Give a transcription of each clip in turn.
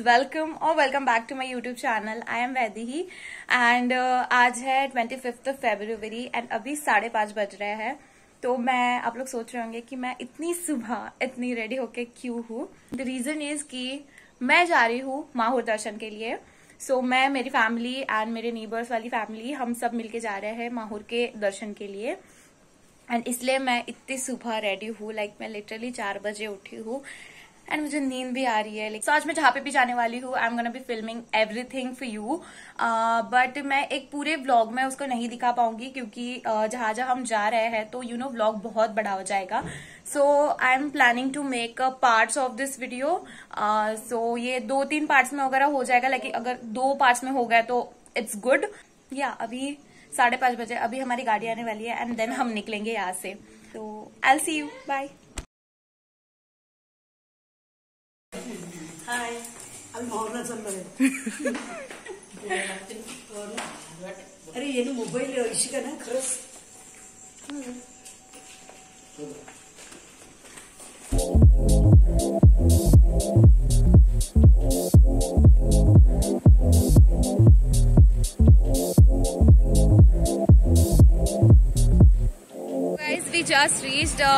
Welcome और welcome back to my YouTube channel I am Vaidehi and आज है twenty fifth February and अभी साढ़े पाँच बज रहे हैं। तो मैं, आप लोग सोच रहे होंगे कि मैं इतनी सुबह, इतनी रेडी होके क्यों हूँ? द रीजन इज़ कि मैं जा रही हूँ माहौर दर्शन के लिए। सो so, मैं मेरी फैमिली एंड मेरे नेबर्स वाली फैमिली हम सब मिलके जा रहे हैं माहौर के दर्शन के लिए। एंड इसलिए मैं इतनी सुबह रेडी हूँ लाइक मैं लिटरली चार बजे उठी हूँ। एंड मुझे नींद भी आ रही है। लाइक आज मैं जहाँ पे भी जाने वाली हूँ I am gonna be filming everything for you but मैं एक पूरे व्लॉग में उसको नहीं दिखा पाऊँगी क्योंकि uh, जहाँ जहाँ हम जा रहे हैं तो यू नो व्लॉग बहुत बड़ा हो जाएगा। So I am planning to make parts of this video so ये दो तीन पार्ट्स में वगैरह हो जाएगा लेकिन अगर दो पार्ट्स में हो गया तो इट्स गुड या अभी साढ़े पाँच बजे अभी हमारी गाड़ी आने वाली है एंड देन हम निकलेंगे यहाँ से। तो आई सी यू बाय हाय चल भावना चाललोय अरे येणे मोबाईल इशिका ना खरंच।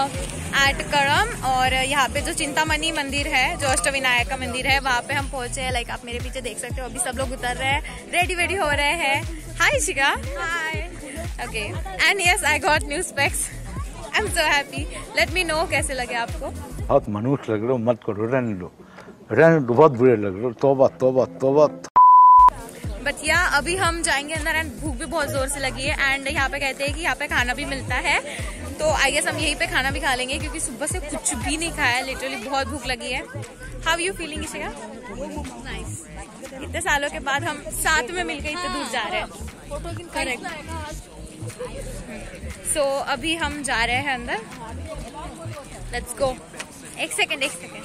एट करम और यहाँ पे जो चिंतामणि मंदिर है जो अष्टविनायक का मंदिर है वहाँ पे हम पहुँचे हैं। लाइक आप मेरे पीछे देख सकते हो अभी सब लोग उतर रहे हैं। रेडी वेडी हो रहे हैं। Hi Shika hi okay and yes I got new specs I am so happy let me know कैसे लगे आपको। बहुत मनुष्य लग रहे हो मत करो रहने दो। रहने दो बहुत बुरे लग रहे हो। तोबा तोबा तोबा। बट या अभी हम जाएँगे। अंदर एंड भूख भी बहुत ज़ोर से लगी है। एंड यहाँ पे कहते हैं कि यहाँ पे खाना भी मिलता है। तो आई गेस हम यहीं पे खाना भी खा लेंगे, क्योंकि सुबह से कुछ भी नहीं खाया लिटरली बहुत भूख लगी है। हाउ यू फीलिंग नाइस इतने सालों के बाद हम साथ में मिलकर इतने दूर जा रहे हैं। करेक्ट सो अभी हम जा रहे हैं अंदर। लेट्स गो एक सेकेंड एक second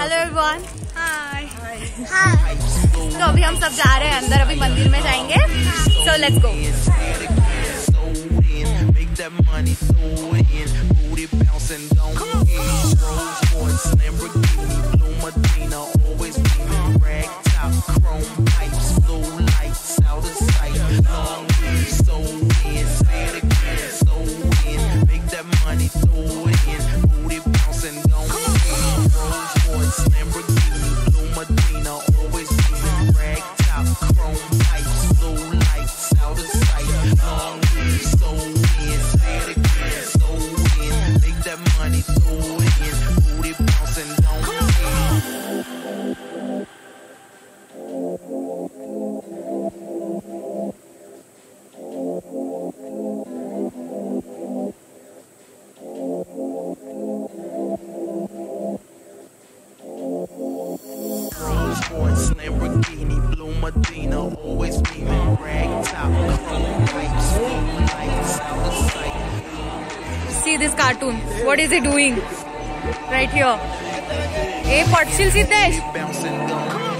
hello everyone hi hi तो अभी हम सब जा रहे हैं अंदर, अभी मंदिर में जाएँगे। So let's go that money, throw in, booty bouncing, don't end. Rolls Royce, Lamborghini, cartoon. What is he doing? Right here. Hey, Patshil Siddesh.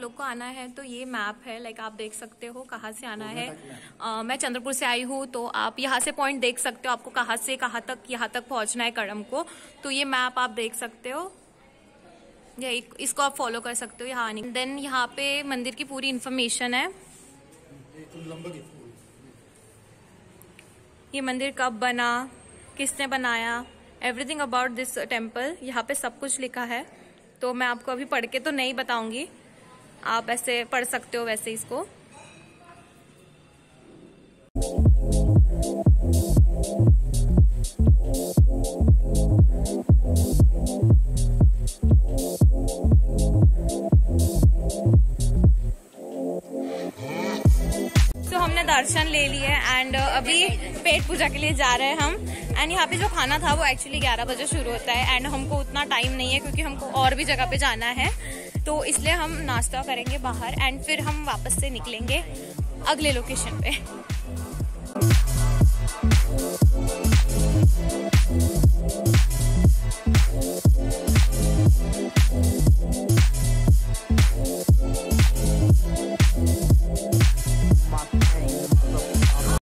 लोग को आना है तो ये मैप है। लाइक आप देख सकते हो कहाँ से आना है। अ, मैं चंद्रपुर से आई हूँ तो आप यहाँ से पॉइंट देख सकते हो आपको कहाँ से कहाँ तक यहाँ तक पहुँचना है कड़म को। तो ये मैप आप देख सकते हो। या इसको आप फॉलो कर सकते हो यहाँ आने। देन यहाँ पे मंदिर की पूरी इन्फॉर्मेशन है। ये मंदिर कब बना किसने बनाया एवरीथिंग अबाउट दिस टेंपल यहाँ पे सब कुछ लिखा है। तो मैं आपको अभी पढ़ के तो नहीं बताऊँगी। आप ऐसे पढ़ सकते हो वैसे इसको। हमने दर्शन ले लिए एंड अभी पेट पूजा के लिए जा रहे हैं हम। एंड यहाँ पे जो खाना था वो एक्चुअली 11 बजे शुरू होता है एंड हमको उतना टाइम नहीं है क्योंकि हमको और भी जगह पे जाना है। तो इसलिए हम नाश्ता करेंगे बाहर एंड फिर हम वापस से निकलेंगे अगले लोकेशन पे।